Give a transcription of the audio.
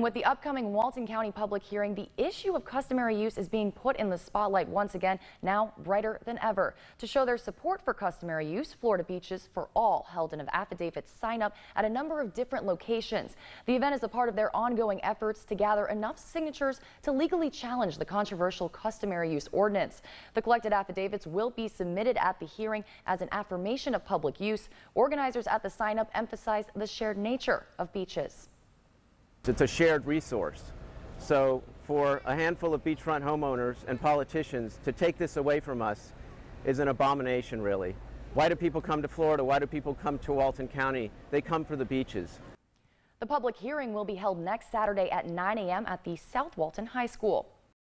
With the upcoming Walton County public hearing, the issue of customary use is being put in the spotlight once again, now brighter than ever. To show their support for customary use, Florida Beaches for All held an affidavit sign up at a number of different locations. The event is a part of their ongoing efforts to gather enough signatures to legally challenge the controversial customary use ordinance. The collected affidavits will be submitted at the hearing as an affirmation of public use. Organizers at the sign up emphasize the shared nature of beaches. It's a shared resource. So for a handful of beachfront homeowners and politicians to take this away from us is an abomination, really. Why do people come to Florida? Why do people come to Walton County? They come for the beaches. The public hearing will be held next Saturday at 9 a.m. at the South Walton High School.